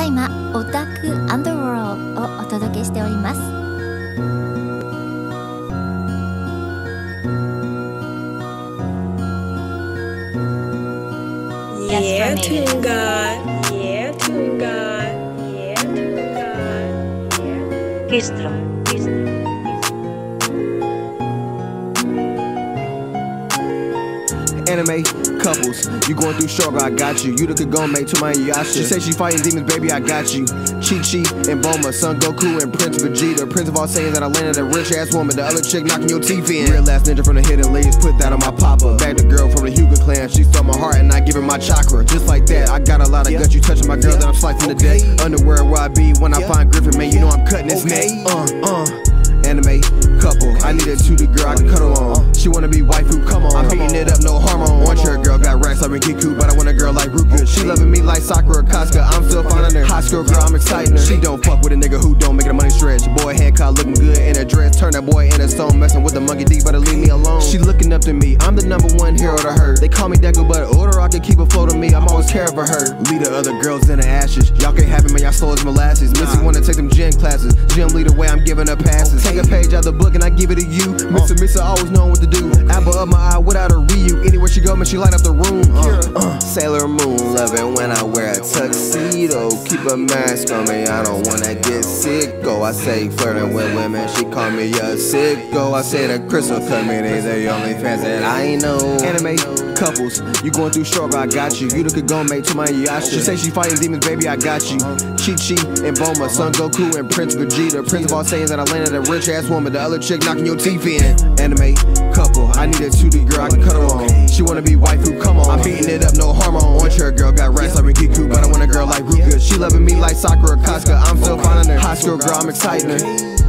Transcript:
だいまオタクアンドローをお届けしております。Yeah, Anime couples, you going through struggle, I got you. You the Kagome to my Yasha. She say she fighting demons, baby, I got you. Chi Chi and Bulma, Son Goku and Prince Vegeta. Prince of all Saiyans that I landed a rich ass woman. The other chick knocking your teeth in. Real ass ninja from the hidden leaves, put that on my papa. Back the girl from the Hyuga clan, she stole my heart and I give her my chakra. Just like that, I got a lot of guts. You touching my girl, then I'm slicing the deck. Underwear where I be when I find Griffith, man, you know I'm cutting his neck. Uh, uh. Anime couple, I need a tutor girl I can cuddle on. She girl like Ruka. She loving me like Sakura Casca. I'm still finding her. High school girl, I'm exciting her. She don't fuck with a nigga who don't make the money stretch. Boa Hancock looking good in a dress. Turn that boy in a stone, messing with the monkey D, better leave me alone. She looking up to me. I'm the number one hero to her. They call me Deku, but order I can keep afloat of me. I'm always caring for her. Lead the other girls in the ashes. Y'all can't have it, man. Y'all slow as molasses. Misty wanna take them gym classes. Gym leader way I'm giving her passes. Take a page out the book and I give it to you. Uh. Mr. Missa always knowing what to do. Apple of my eye she go, man, she light up the room. Uh, uh. Sailor Moon, love it when I wear a tuxedo. Keep a mask on me, I don't wanna get sick. Go, I say flirting with women, she call me a sicko. I say the crystal cut me, they the only fans that I know. Anime couples, you going through struggle, I got you. You look the Kagome to my Yasha. She say she fighting demons, baby, I got you. Chi Chi and Bulma, Son Goku and Prince Vegeta. Prince of all Saiyans that I landed a rich ass woman. The other chick knocking your teeth in. Anime couple, I need a 2D girl I can cuddle on. She wanna be waifu, come on. I'm beating it up, no hormone. One chair girl got racks like Kiku, but I want a girl like Ruka. She loving me like Sakura Casca. I'm still finding her. High school girl, I'm exciting her.